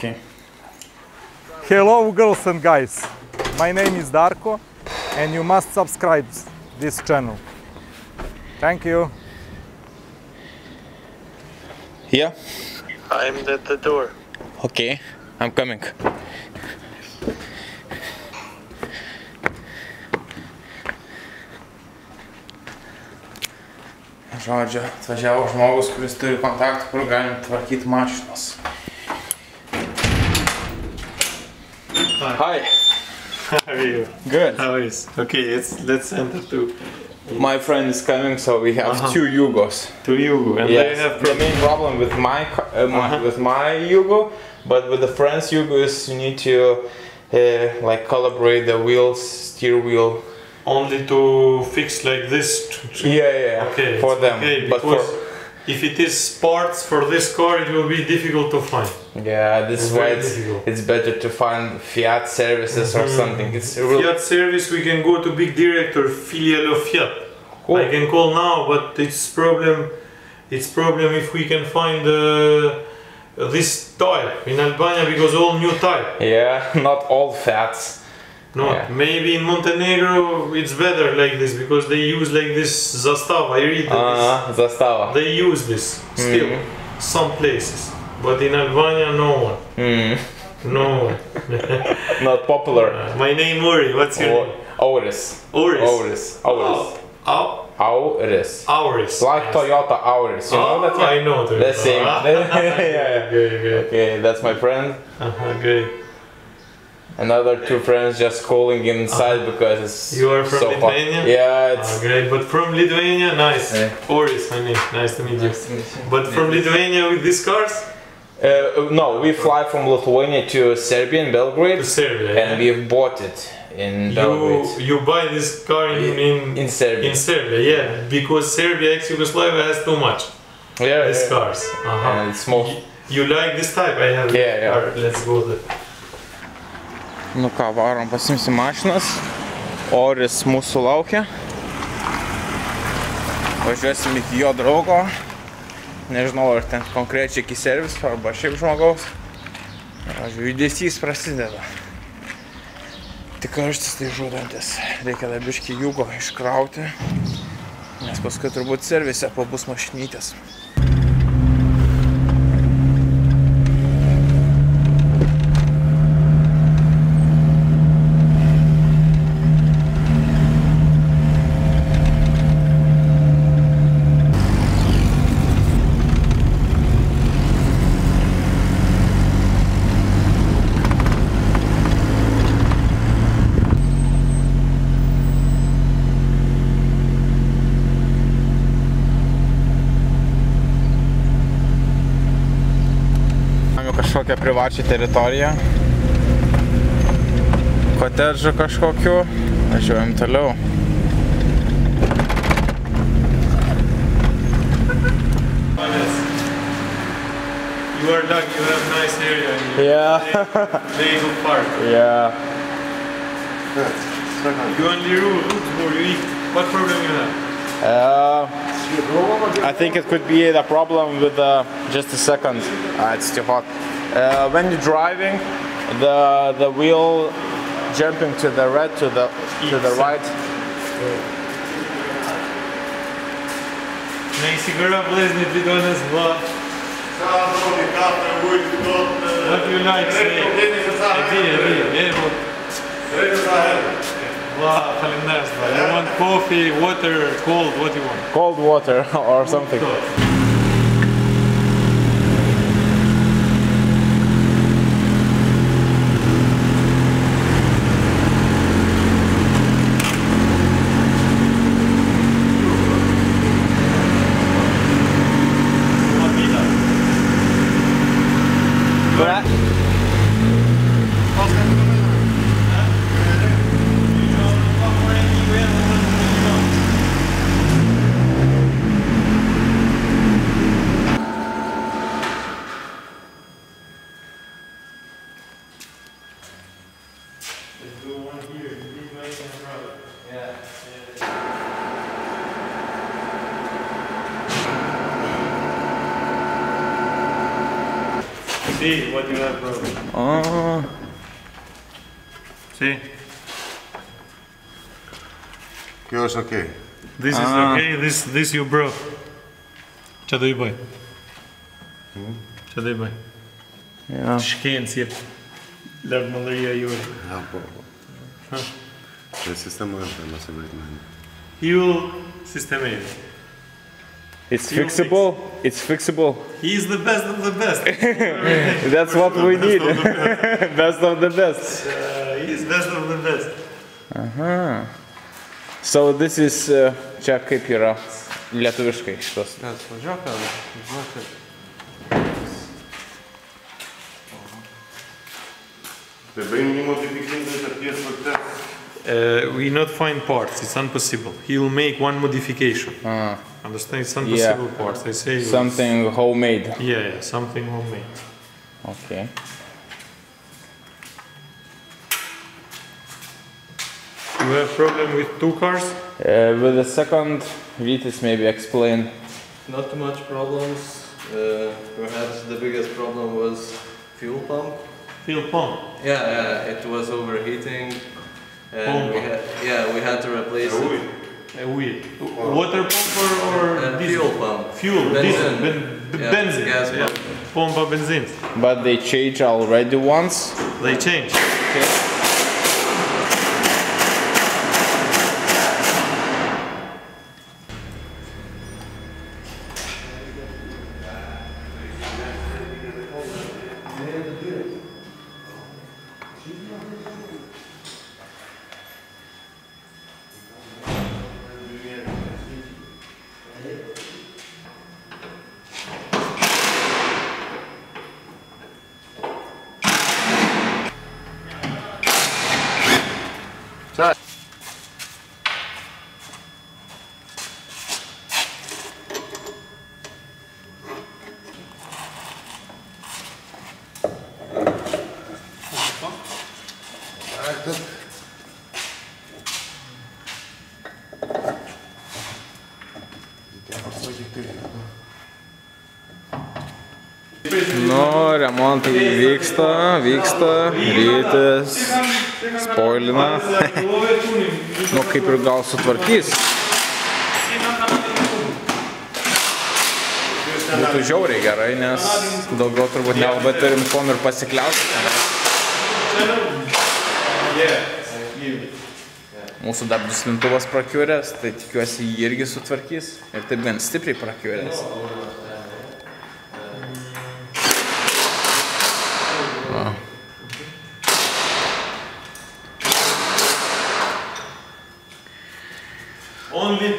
Okay. Hello girls and guys, my name is Darko and you must subscribe this channel. Thank you. Yeah. I'm at the door. Okay. I'm coming. Žodžiu, atvažiavo žmogus, kuris turi kontaktų, kur galim tvarkyti mašinas. Hi. How are you? Good. How is? Okay, let's let's enter to My friend is coming, so we have two Yugos. Two you, and Yes. they have the main problem with my, uh, my Uh-huh. with my Yugo, but with the friend's Yugo is you need to uh, like calibrate the wheels, steer wheel. only to fix like this. Yeah, yeah. Okay, for them, Okay, but for if it is parts for this car, it will be difficult to find. yeah, this is It's why it's, it's better to find Fiat services or Mhm. something. It's. Fiat service, we can go to big director filial of Fiat. Cool. I can call now, but it's problem. It's problem if we can find uh, this type in Albania because all new type. Yeah, not all Fiats. No, Yeah. maybe in Montenegro it's better like this because they use like this Zastava. I read that Uh, Zastava. they use this still Mhm. some places, but in Albania no one, Mm, no one. not popular. Uh, my name Uri. What's your Or, name? Auris. Oris. Auris. Auris. Au- Auris. Auris. Like Yes. Toyota Auris. You know that? Oh, I know. The same. Ah, yeah, yeah. Good, good. Okay, that's my friend. Uh-huh, good. Another two friends just calling inside because it's You are from so hot. Lithuania? Yeah, Ah, it's. great. But from Lithuania, nice. Yeah. Oris, my name. Nice to meet you. But from Lithuania with these cars Uh, no, we fly from Lithuania to Serbia in Belgrade, to Serbia. and yeah? we've bought it in you Belgrade. you buy this car in in, In Serbia. in Serbia, yeah, because Serbia ex Yugoslavia has too much yeah, these yeah. cars. Uh-huh. And it's most. You like this type? I have. Yeah, yeah. Alright, let's go there. Nu ką, varom pasimsi mašinas. Oris mūsų laukia. Važiuosim iki jo draugo. Nežinau, ar ten konkrečiai iki serviso arba šiaip žmogaus. Žodžiu, judesys prasideda. Tik karštis tai žudantis. Reikia labiškai jūgo iškrauti. Nes paskui turbūt servise pabus mašinytės. Kažkokią privačią teritoriją. Kotedžų kažkokiu. Važiuojam toliau. You are lucky. You have nice area. your Yeah. Vehicle park. Yeah. You only root or you eat. What problem you have? Uh, I think it could be the problem with the. Just a second. Uh, it's too hot. Uh, when you're driving, the the wheel jumping to the red to the to the right. Найсигара влезне бидонес два. What do you like? Say? Ebi, ebi, evo. Два, фалинес, два. You want coffee, water, cold, what do you want? Cold water or something. See what you have problem. O, See? Yours okay. This is Ah. okay, this this you broke. Čia daibai. Čia daibai. jo. Škien siep. Dar malarija jūra. Ja, po. Čia sistema žinoma savaitinė. Fuel systemai. It's fixable. It's fixable. He is the best of the best. That's what we need. best of the best. Uh, he is best of the best. So this is, uh, čia kaip yra lietuviškai šitos. Mes važiuok, gal, žinok, Tai baigimo tikrintas apie faktas. Uh, we not find parts. It's impossible. He will make one modification. Ah, Understand? It's impossible parts. I say something homemade. Yeah, yeah, something homemade. Okay. You have problem with two cars? Uh, with the second, Vytis maybe explain. not too much problems. Uh, perhaps the biggest problem was fuel pump. Fuel pump. Yeah, yeah, it was overheating. And we had, yeah, we had to replace a it. Uh, weird. Water pump or, or Uh, diesel? fuel pump. Fuel, Benzene. diesel, ben, Yeah, benzene. gas yeah. pump. Pompa benzene. But they change already once. They change. Nu, remontai vyksta, vyksta, rytis, spoilina. nu, kaip ir gal sutvarkys. Būtų žiauriai gerai, nes daugiau turbūt nelabai turim kom ir pasikliauti. Mūsų dar duslintuvas prakiuręs, tai tikiuosi jį irgi sutvarkys. Ir taip gan stipriai prakiuręs. Only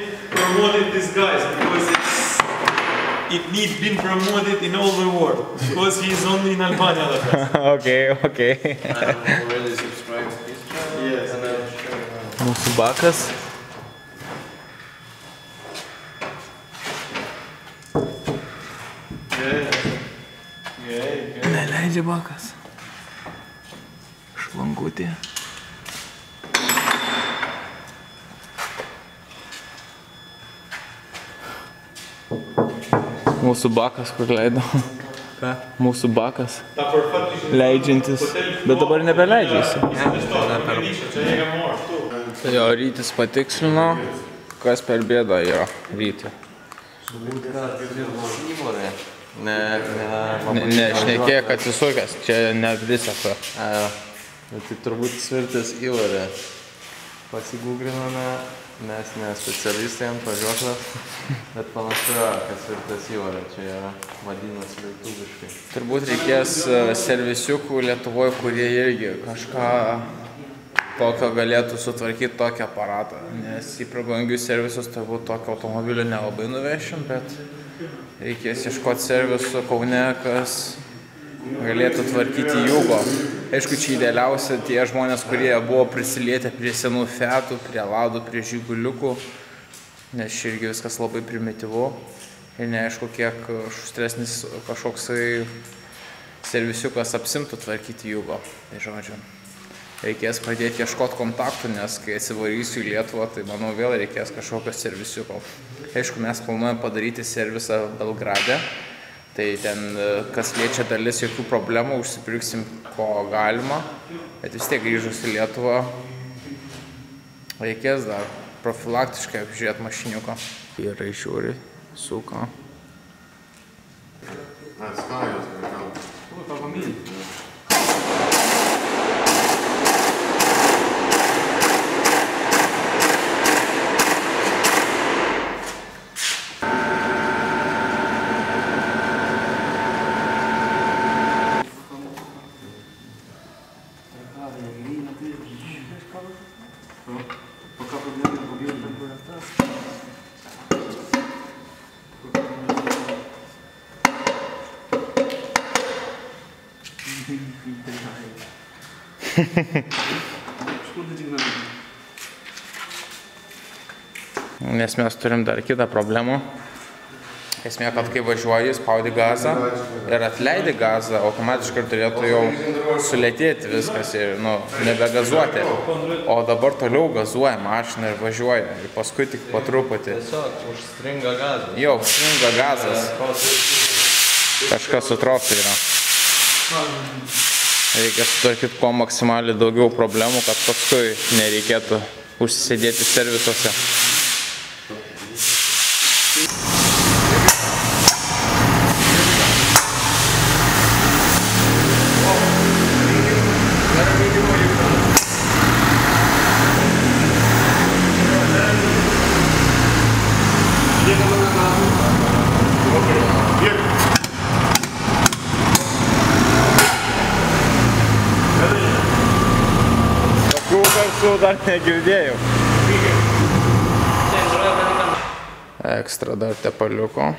these guys because it's it need been promoted in all the world because he is only in Albania the best. ok, ok. I'm already subscribed to his channel. Yes. And I'm sure Mūsų bakas. Neleidžia bakas. Šlangutė. Mūsų bakas, kur leido. Ką? Mūsų bakas. Leidžiantis. Bet dabar nebeleidžia jisai. Čia jėga more. Tai jo rytis patikslino, kas per bėdą yra ryti. įmonė. Ne, ne, Ne, ne šnekėk atsisukęs, čia ne visą bet tai turbūt svirtas įvarė. Pasigūgrinome, mes ne specialistai ant važiuoklės, bet panašu yra, kad svirtas įvarė. Čia yra vadinasi lietuviškai. Turbūt reikės servisiukų Lietuvoje, kurie irgi kažką tokio galėtų sutvarkyti tokį aparatą. Nes į prabangius servisus turbūt tokio automobilio nelabai nuvešim, bet reikės ieškoti servisų Kaune, kas galėtų tvarkyti jūgo. Aišku, čia idealiausia tie žmonės, kurie buvo prisilietę prie senų fetų, prie ladų, prie žyguliukų, nes čia irgi viskas labai primityvu ir neaišku, kiek šustresnis kažkoksai servisiukas apsimtų tvarkyti jūgo. Tai žodžiu, reikės pradėti ieškoti kontaktų, nes kai atsivarysiu į Lietuvą, tai manau vėl reikės kažkokio servisiuko. Aišku, mes planuojam padaryti servisą Belgrade, Tai ten, e, kas liečia dalis, jokių problemų, užsipirksim ko galima, bet vis tiek grįžus į Lietuvą reikės dar profilaktiškai apžiūrėti mašiniuką. Vyrai žiūri, suka. Atskajus, gal. Nes mes turim dar kitą problemą. Esmė, kad kai važiuoji, spaudi gazą ir atleidi gazą, automatiškai turėtų jau sulėtėti viskas ir nu, nebegazuoti. O dabar toliau gazuoja mašina ir važiuoja. Ir paskui tik po truputį. Tiesiog užstringa gazas. Jau, stringa gazas. Kažkas sutrofta yra. Reikia sutvarkyti kuo maksimaliai daugiau problemų, kad paskui nereikėtų užsisėdėti servisuose. Dar negirdėjau. Ekstra dar tepaliuko.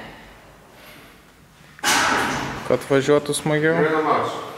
Kad važiuotų smagiau.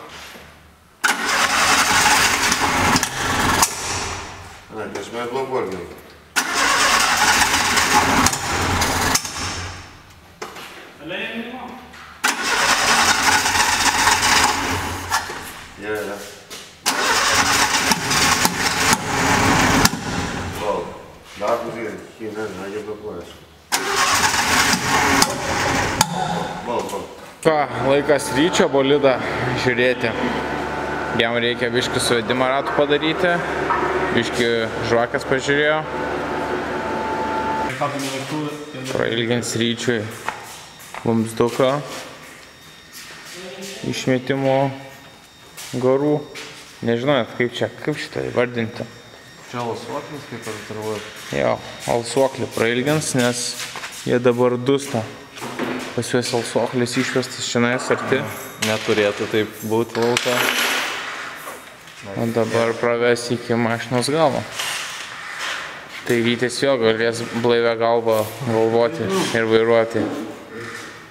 Laikas ryčio bolidą žiūrėti. Jam reikia biški suvedimą ratų padaryti. Biški žvakės pažiūrėjo. Prailgins ryčiui vamsduką išmetimo garų. Nežinau, net kaip čia, kaip šitą įvardinti. Čia alsuoklis kaip ir turbūt. Jo, alsuoklį prailgins, nes jie dabar dusta. Pas juos alsuoklis išvestas šiandien arti. Neturėtų taip būti lauka. O dabar praves iki mašinos galo. Tai rytis jo galės blaivę galvą galvoti ir vairuoti.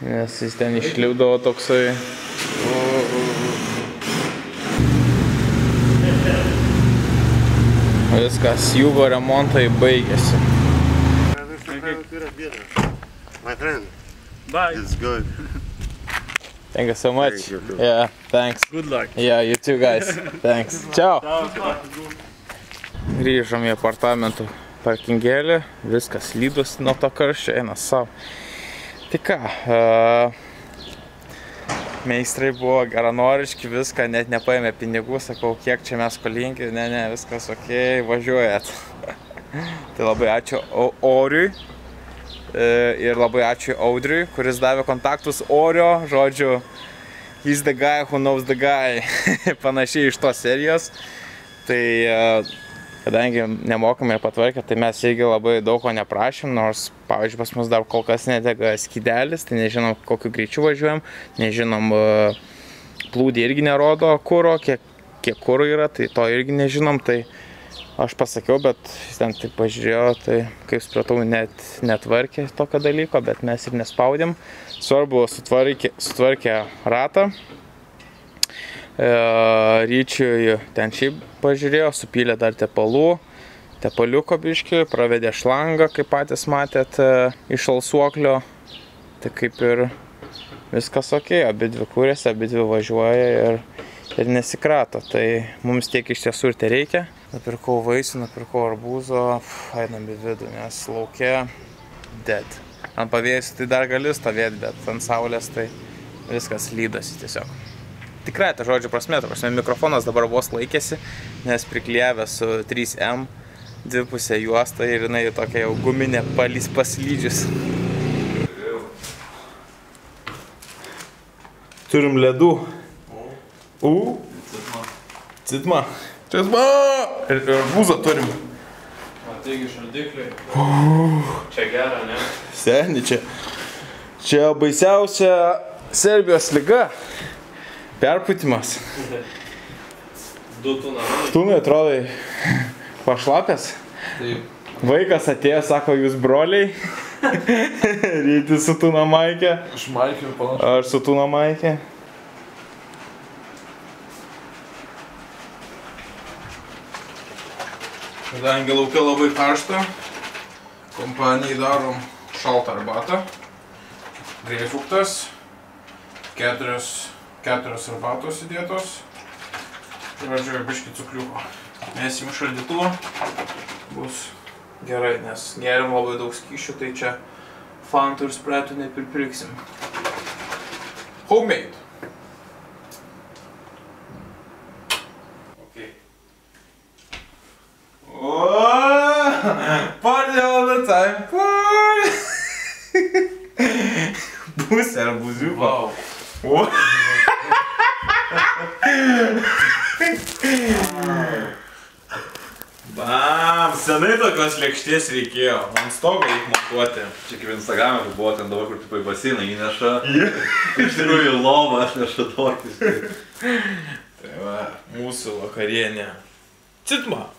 Nes jis ten išliūdavo toksai. Viskas, jūgo remontai baigėsi. My friend. Bye. It's good. Thank you so much. You. Yeah, thanks. Good luck. Yeah, you too guys. Thanks. Ciao. Grįžom į apartamentų parkingėlį, viskas lydosi nuo to karščio, eina savo. Tai ką, uh, meistrai buvo geranoriški, viską net nepaėmė pinigų, sakau, kiek čia mes skolingi, ne, ne, viskas ok, važiuojat. tai labai ačiū O- Oriui ir labai ačiū Audriui, kuris davė kontaktus Orio, žodžiu, he's the guy who knows the guy, panašiai iš tos serijos. Tai e, kadangi nemokamai patvarkė, tai mes irgi labai daug ko neprašėm, nors, pavyzdžiui, pas mus dar kol kas nedega skidelis, tai nežinom, kokiu greičiu važiuojam, nežinom, e, plūdė irgi nerodo kūro, kiek, kiek kūro yra, tai to irgi nežinom, tai aš pasakiau, bet jis ten tik pažiūrėjo, tai kaip supratau, net netvarkė tokio dalyko, bet mes ir nespaudėm. Svarbu, sutvarkė, sutvarkė ratą. E, ryčiui ten šiaip pažiūrėjo, supylė dar tepalų, tepaliuko biški, pravedė šlangą, kaip patys matėt, e, iš alsuoklio. Tai kaip ir viskas ok, abi dvi kūrėsi, abi dvi važiuoja ir, ir nesikrato. Tai mums tiek iš tiesų ir tai reikia. Nupirkau vaisių, nupirkau arbūzo, einam į vidų, nes laukia dead. Ant pavėjus tai dar gali stovėti, bet ant saulės tai Viskas lydosi tiesiog. Tikrai ta žodžio prasme, ta prasme, mikrofonas dabar vos laikėsi, nes priklijavęs su 3M dvipusę juostą ir jinai tokia jau guminė palys paslydžius. Turim ledų. U. Citma. Citma. Ir, ir būzą turim. Taigi šaldikliai. Čia gera, ne? Seni čia. Čia baisiausia Serbijos lyga. Perputimas. Du tu namai. Tumai atrodai pašlapęs. Taip. Vaikas atėjo, sako, jūs broliai. Ryti su tūna maikė. Šmalkių ir panašiai. Aš su tūna Kadangi laukia labai karšta, kompanijai darom šaltą arbatą. Greifruktas. Keturios, keturios arbatos įdėtos. Pradžioje biški cukliuko. Mesim į šaldytuvą. Bus gerai, nes geriam labai daug skyšių, tai čia fantų ir spretų nepripirksim. Homemade. Party all the time. Party. Pusė ar buziuko. Wow. O. Bam, senai tokios lėkštės reikėjo. Ant stogo reikia montuoti. Čia kaip Instagram'e buvo ten dabar, kur tipo į baseiną įneša. Iš tikrųjų lovą aš nešu tokius. Tai va, mūsų vakarienė. Citma.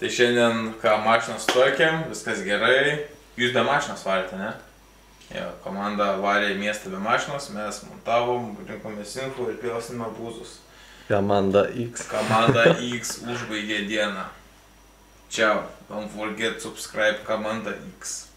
Tai šiandien, ką mašinas tvarkėm, viskas gerai. Jūs be mašinos varėte, ne? Jo, komanda varė į miestą be mašinos, mes montavom, rinkomės info ir pjausime būzus. Komanda X. Komanda X užbaigė dieną. Ciao. Don't forget subscribe Komanda X.